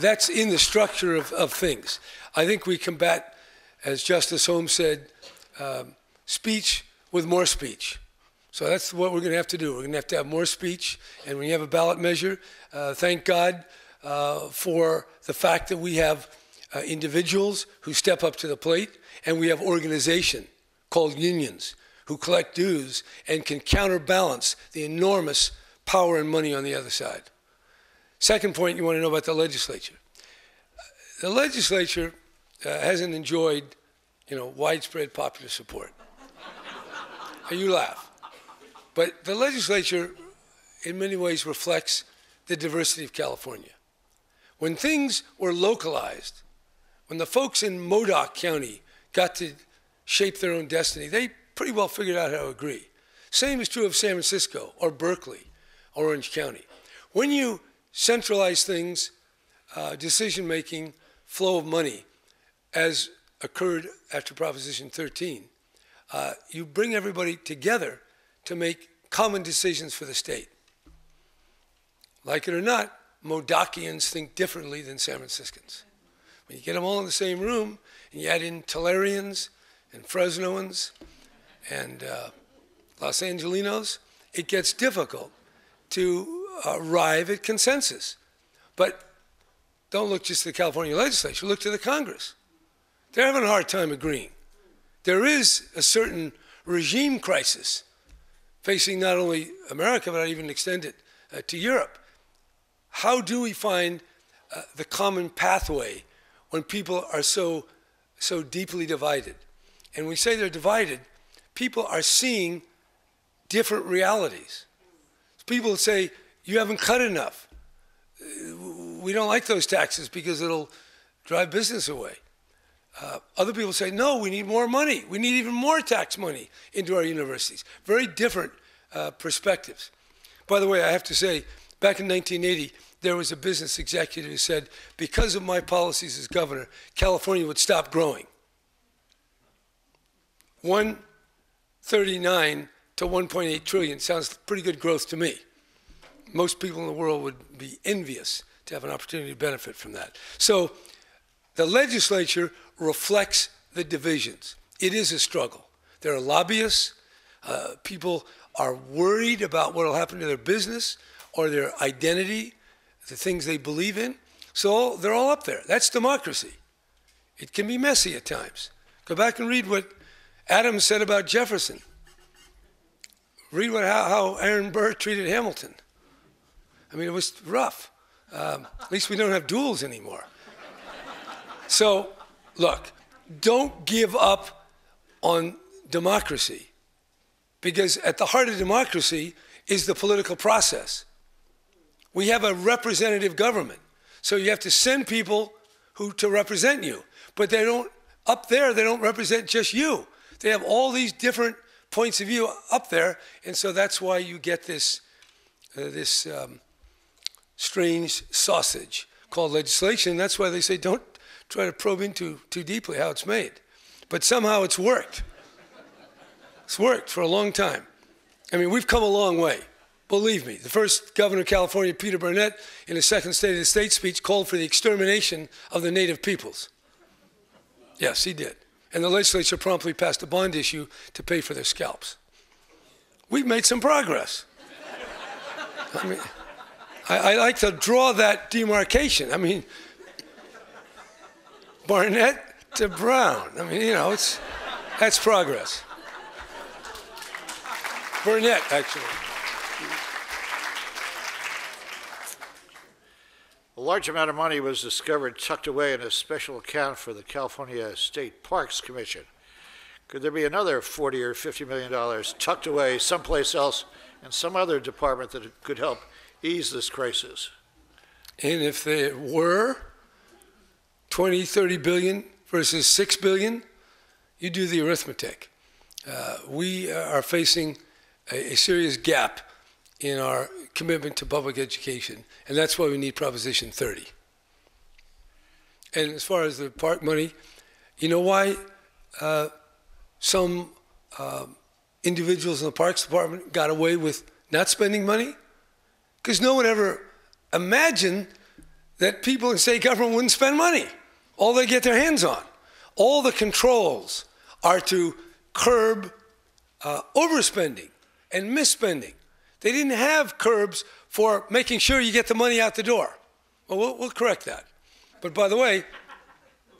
that's in the structure of, of things. I think we combat, as Justice Holmes said, um, speech with more speech. So that's what we're going to have to do. We're going to have to have more speech. And when you have a ballot measure, uh, thank God uh, for the fact that we have uh, individuals who step up to the plate, and we have organization called unions who collect dues and can counterbalance the enormous power and money on the other side. Second point you want to know about the legislature. The legislature uh, hasn't enjoyed, you know, widespread popular support. you laugh. But the legislature, in many ways, reflects the diversity of California. When things were localized, when the folks in Modoc County got to shape their own destiny, they pretty well figured out how to agree. Same is true of San Francisco or Berkeley or Orange County. When you centralize things, uh, decision making, flow of money, as occurred after Proposition 13, uh, you bring everybody together to make common decisions for the state. Like it or not, Modocians think differently than San Franciscans. When you get them all in the same room, and you add in Tularians and Fresnoans and uh, Los Angelinos, it gets difficult to arrive at consensus. But don't look just at the California legislature, look to the Congress. They're having a hard time agreeing. There is a certain regime crisis facing not only America, but I even extend it uh, to Europe. How do we find uh, the common pathway when people are so, so deeply divided. And we say they're divided, people are seeing different realities. People say, you haven't cut enough. We don't like those taxes because it'll drive business away. Uh, other people say, no, we need more money. We need even more tax money into our universities. Very different uh, perspectives. By the way, I have to say, back in 1980, there was a business executive who said, because of my policies as governor, California would stop growing. 139 to 1.8 trillion sounds pretty good growth to me. Most people in the world would be envious to have an opportunity to benefit from that. So The legislature reflects the divisions. It is a struggle. There are lobbyists. Uh, people are worried about what will happen to their business or their identity, the things they believe in. So they're all up there. That's democracy. It can be messy at times. Go back and read what Adams said about Jefferson. Read what, how, how Aaron Burr treated Hamilton. I mean, it was rough. Um, at least we don't have duels anymore. So, look, don't give up on democracy because at the heart of democracy is the political process. We have a representative government. So you have to send people who to represent you. But they don't up there they don't represent just you. They have all these different points of view up there, and so that's why you get this uh, this um, strange sausage called legislation. That's why they say don't try to probe into too deeply how it's made. But somehow it's worked. It's worked for a long time. I mean, we've come a long way. Believe me, the first governor of California, Peter Burnett, in his second State of the State speech, called for the extermination of the native peoples. Yes, he did. And the legislature promptly passed a bond issue to pay for their scalps. We've made some progress. I mean, I, I like to draw that demarcation. I mean, Barnett to Brown. I mean, you know, it's, that's progress. Burnett, actually. A large amount of money was discovered tucked away in a special account for the California State Parks Commission. Could there be another 40 or 50 million dollars tucked away someplace else in some other department that could help ease this crisis? And if there were 20, 30 billion versus 6 billion, you do the arithmetic. Uh, we are facing a, a serious gap in our commitment to public education, and that's why we need Proposition 30. And as far as the park money, you know why uh, some uh, individuals in the Parks Department got away with not spending money? Because no one ever imagined that people in state government wouldn't spend money. All they get their hands on. All the controls are to curb uh, overspending and misspending. They didn't have curbs for making sure you get the money out the door. Well, we'll, we'll correct that. But by the way,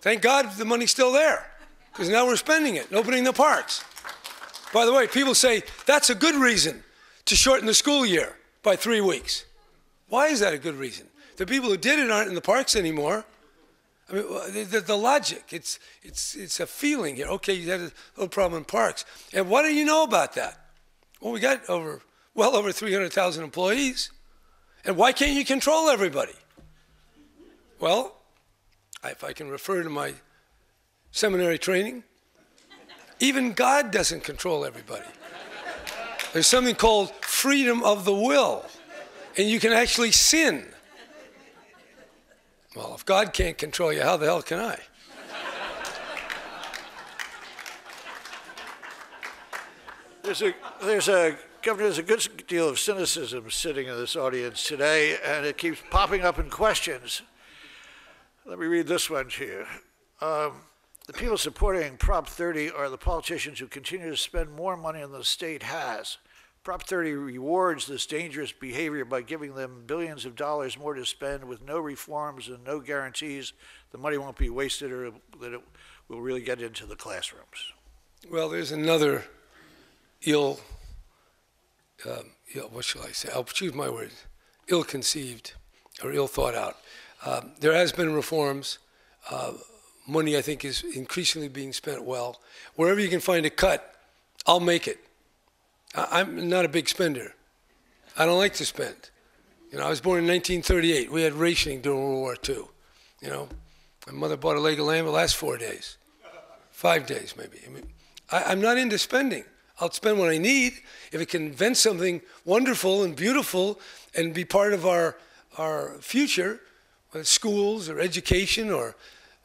thank God the money's still there because now we're spending it and opening the parks. By the way, people say that's a good reason to shorten the school year by three weeks. Why is that a good reason? The people who did it aren't in the parks anymore. I mean, the, the, the, logic, it's, it's, it's a feeling here. Okay, you had a little problem in parks. And what do you know about that? Well, we got over, well over 300,000 employees. And why can't you control everybody? Well, if I can refer to my seminary training, even God doesn't control everybody. There's something called freedom of the will, and you can actually sin. Well, if God can't control you, how the hell can I? There's a, there's a, Governor, there's a good deal of cynicism sitting in this audience today, and it keeps popping up in questions. Let me read this one to you. Um, the people supporting Prop 30 are the politicians who continue to spend more money than the state has. Prop 30 rewards this dangerous behavior by giving them billions of dollars more to spend with no reforms and no guarantees the money won't be wasted or that it will really get into the classrooms. Well, there's another ill, um, Ill, what shall I say? I'll choose my words, ill conceived or ill thought out. Um, there has been reforms. Uh, money, I think, is increasingly being spent well. Wherever you can find a cut, I'll make it. I'm not a big spender. I don't like to spend. You know, I was born in 1938. We had rationing during World War II. You know, my mother bought a leg of lamb. It lasts four days, five days maybe. I mean, I, I'm not into spending. I'll spend what I need. If it can invent something wonderful and beautiful and be part of our, our future, schools or education or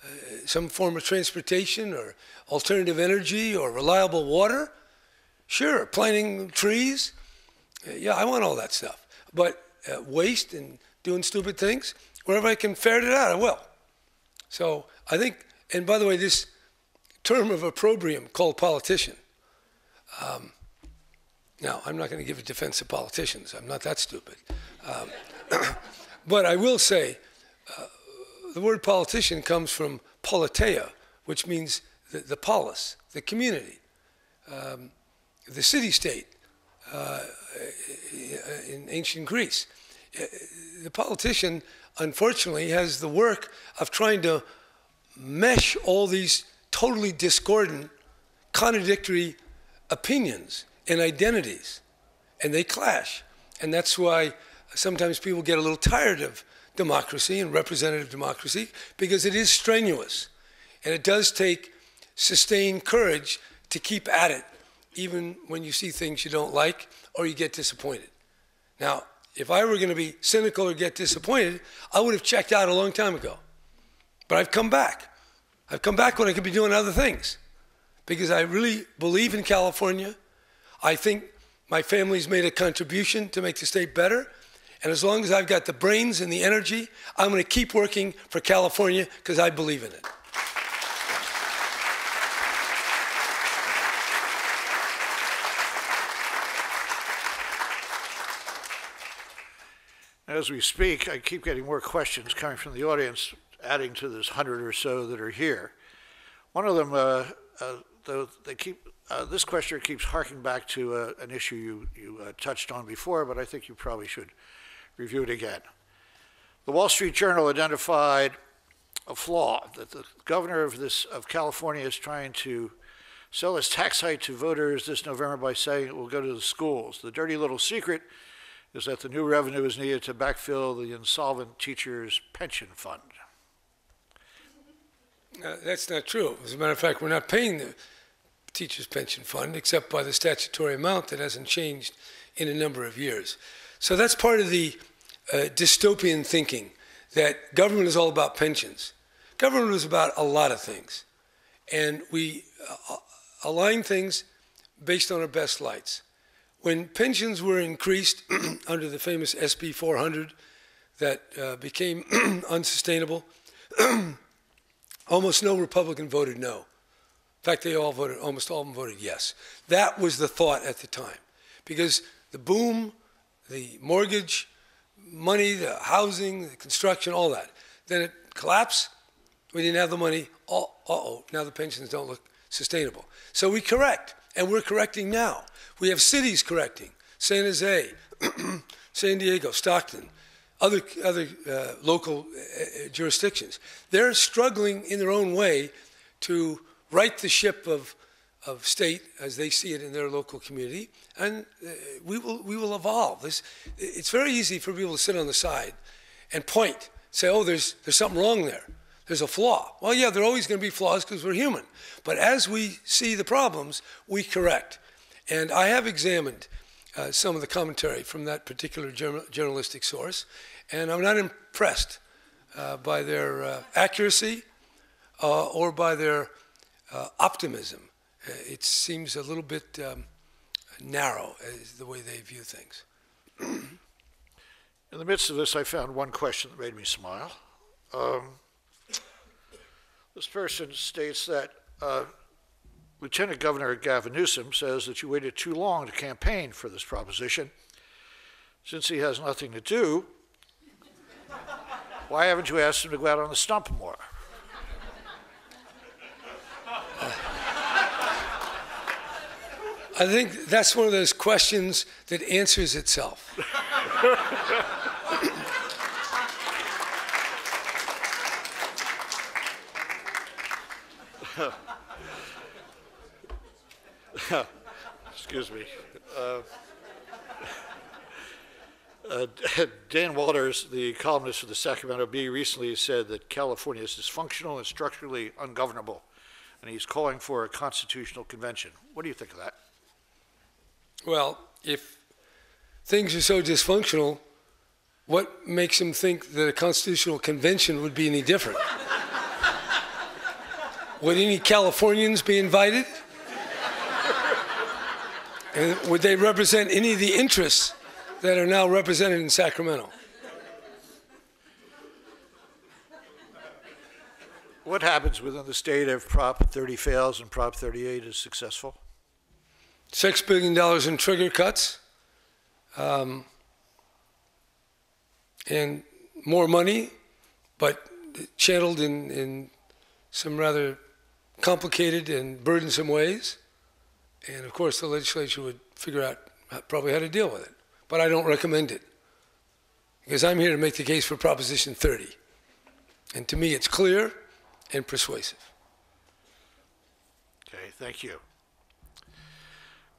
uh, some form of transportation or alternative energy or reliable water, sure, planting trees, uh, yeah, I want all that stuff. But uh, waste and doing stupid things, wherever I can ferret it out, I will. So I think, and by the way, this term of opprobrium called politician. Um, now, I'm not going to give a defense of politicians. I'm not that stupid. Um, [coughs] but I will say, uh, the word politician comes from politeia, which means the, the polis, the community, um, the city state uh, in ancient Greece. Uh, the politician, unfortunately, has the work of trying to mesh all these totally discordant, contradictory opinions and identities, and they clash. And that's why sometimes people get a little tired of democracy and representative democracy because it is strenuous. And it does take sustained courage to keep at it, even when you see things you don't like or you get disappointed. Now, if I were going to be cynical or get disappointed, I would have checked out a long time ago. But I've come back. I've come back when I could be doing other things because I really believe in California. I think my family's made a contribution to make the state better. And as long as I've got the brains and the energy, I'm going to keep working for California because I believe in it. As we speak, I keep getting more questions coming from the audience, adding to this hundred or so that are here. One of them, uh, uh, though, they keep uh, this question keeps harking back to uh, an issue you, you uh, touched on before, but I think you probably should review it again. The Wall Street Journal identified a flaw that the governor of this of California is trying to sell his tax hike to voters this November by saying it will go to the schools. The dirty little secret is that the new revenue is needed to backfill the insolvent teachers' pension fund. Uh, that's not true. As a matter of fact, we're not paying the teachers' pension fund, except by the statutory amount that hasn't changed in a number of years. So that's part of the uh, dystopian thinking that government is all about pensions. Government is about a lot of things. And we uh, align things based on our best lights. When pensions were increased [clears throat] under the famous SB 400 that uh, became [clears throat] unsustainable, [clears throat] almost no Republican voted no In fact, they all voted, almost all of them voted yes. That was the thought at the time. Because the boom, the mortgage, money, the housing, the construction, all that. Then it collapsed. We didn't have the money. Oh, uh-oh, now the pensions don't look sustainable. So we correct, and we're correcting now. We have cities correcting. San Jose, [clears throat] San Diego, Stockton, other, other uh, local uh, jurisdictions. They're struggling in their own way to right the ship of, of state as they see it in their local community, and uh, we, will, we will evolve. This, it's very easy for people to sit on the side and point, say, oh, there's, there's something wrong there. There's a flaw. Well, yeah, there are always going to be flaws because we're human. But as we see the problems, we correct. And I have examined uh, some of the commentary from that particular journal journalistic source, and I'm not impressed uh, by their uh, accuracy uh, or by their uh, optimism. Uh, it seems a little bit um, narrow as the way they view things. In the midst of this, I found one question that made me smile. Um, this person states that uh, Lieutenant Governor Gavin Newsom says that you waited too long to campaign for this proposition. Since he has nothing to do, why haven't you asked him to go out on the stump more? I think that's one of those questions that answers itself. [laughs] [laughs] Excuse me. Uh, uh, Dan Walters, the columnist for the Sacramento Bee, recently said that California is dysfunctional and structurally ungovernable, and he's calling for a constitutional convention. What do you think of that? Well, if things are so dysfunctional, what makes him think that a constitutional convention would be any different? Would any Californians be invited? and would they represent any of the interests that are now represented in Sacramento? What happens within the state if Prop 30 fails and Prop 38 is successful? Six billion dollars in trigger cuts, um, and more money, but channeled in, in some rather complicated and burdensome ways. And of course, the legislature would figure out probably how to deal with it. But I don't recommend it because I'm here to make the case for Proposition 30. And to me, it's clear and persuasive. Okay, thank you.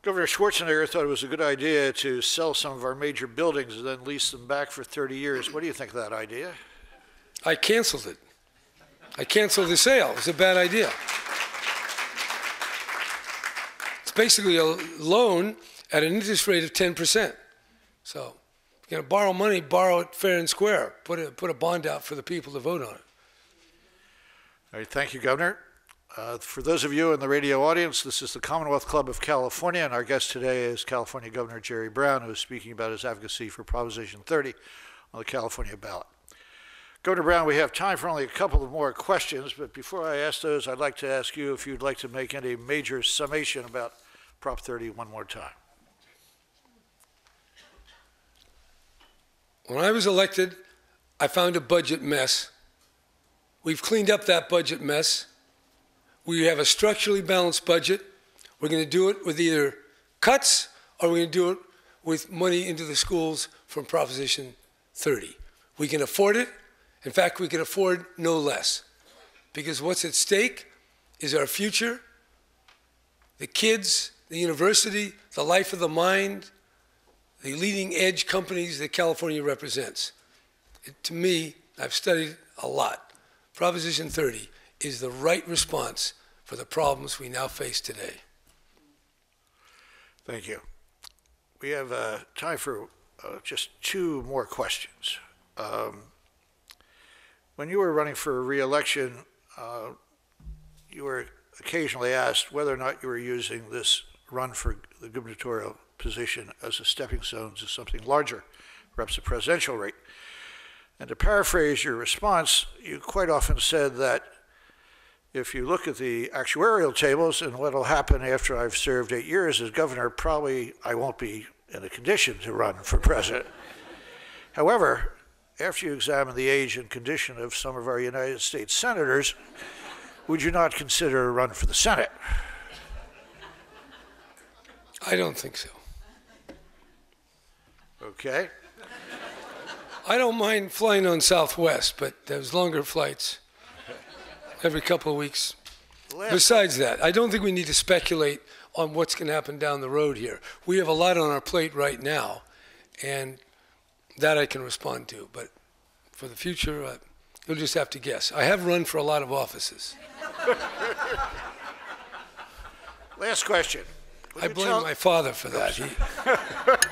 Governor Schwarzenegger thought it was a good idea to sell some of our major buildings and then lease them back for 30 years. What do you think of that idea? I canceled it. I canceled the sale. It was a bad idea. Basically a loan at an interest rate of 10%. So if you're going to borrow money, borrow it fair and square. Put a, put a bond out for the people to vote on it. All right, thank you, Governor. Uh, for those of you in the radio audience, this is the Commonwealth Club of California, and our guest today is California Governor Jerry Brown, who is speaking about his advocacy for Proposition 30 on the California ballot. Governor Brown, we have time for only a couple of more questions, but before I ask those, I'd like to ask you if you'd like to make any major summation about Prop 30 one more time. When I was elected, I found a budget mess. We've cleaned up that budget mess. We have a structurally balanced budget. We're going to do it with either cuts or we're going to do it with money into the schools from Proposition 30. We can afford it. In fact, we can afford no less. Because what's at stake is our future, the kids, the university, the life of the mind, the leading edge companies that California represents. It, to me, I've studied a lot. Proposition 30 is the right response for the problems we now face today. Thank you. We have uh, time for uh, just two more questions. Um, when you were running for reelection, uh, you were occasionally asked whether or not you were using this run for the gubernatorial position as a stepping stone to something larger, perhaps a presidential rate. And to paraphrase your response, you quite often said that if you look at the actuarial tables and what will happen after I've served eight years as governor, probably I won't be in a condition to run for president. [laughs] However, after you examine the age and condition of some of our United States senators, would you not consider a run for the Senate? I don't think so. Okay. I don't mind flying on Southwest, but there's longer flights every couple of weeks. Last, Besides that, I don't think we need to speculate on what's going to happen down the road here. We have a lot on our plate right now, and that I can respond to. But for the future, uh, you'll just have to guess. I have run for a lot of offices. [laughs] last question. I blame my father for that. He,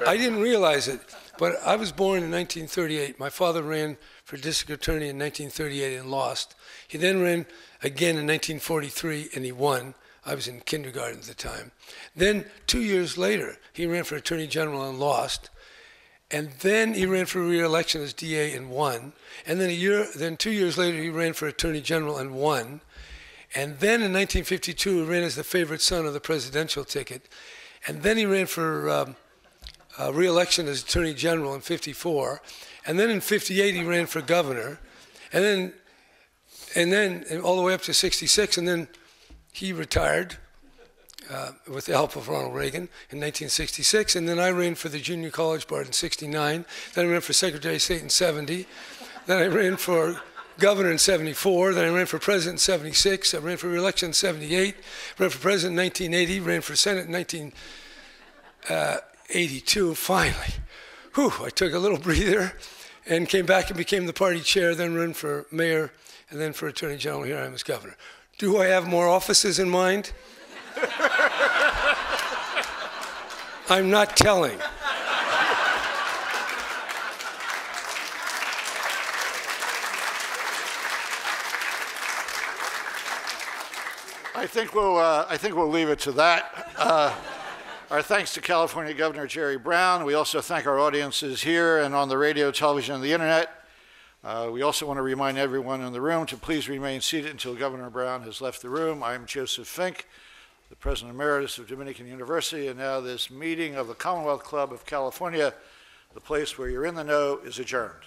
I didn't realize it, but I was born in 1938. My father ran for district attorney in 1938 and lost. He then ran again in 1943 and he won. I was in kindergarten at the time. Then two years later, he ran for attorney general and lost. And then he ran for re-election as DA and won. And then a year, then two years later, he ran for attorney general and won. And then in 1952, he ran as the favorite son of the presidential ticket. And then he ran for um, uh, re-election as Attorney General in 54. And then in 58, he ran for governor. And then, and then and all the way up to 66. And then he retired uh, with the help of Ronald Reagan in 1966. And then I ran for the junior college board in 69. Then I ran for Secretary of State in 70. Then I ran for governor in 74, then I ran for president in 76, I ran for reelection in 78, ran for president in 1980, ran for senate in 1982, uh, finally. Whew, I took a little [laughs] breather and came back and became the party chair, then ran for mayor, and then for attorney general. Here I am as governor. Do I have more offices in mind? [laughs] I'm not telling. I think we'll, uh, I think we'll leave it to that. Uh, our thanks to California Governor Jerry Brown. We also thank our audiences here and on the radio, television, and the internet. Uh, We also want to remind everyone in the room to please remain seated until Governor Brown has left the room. I'm Joseph Fink, the President Emeritus of Dominican University, and now this meeting of the Commonwealth Club of California, the place where you're in the know, is adjourned.